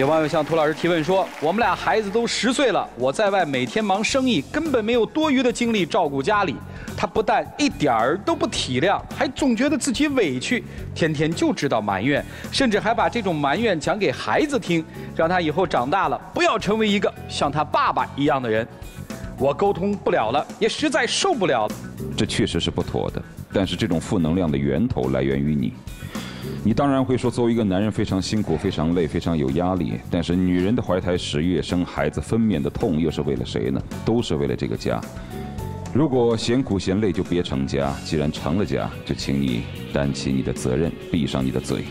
有网友向涂老师提问说：“我们俩孩子都十岁了，我在外每天忙生意，根本没有多余的精力照顾家里。他不但一点儿都不体谅，还总觉得自己委屈，天天就知道埋怨，甚至还把这种埋怨讲给孩子听，让他以后长大了不要成为一个像他爸爸一样的人。我沟通不了了，也实在受不了。这确实是不妥的，但是这种负能量的源头来源于你。你当然会说，作为一个男人非常辛苦、非常累、非常有压力。但是女人的怀胎十月、生孩子、分娩的痛，又是为了谁呢？都是为了这个家。如果嫌苦嫌累，就别成家；既然成了家，就请你担起你的责任，闭上你的嘴。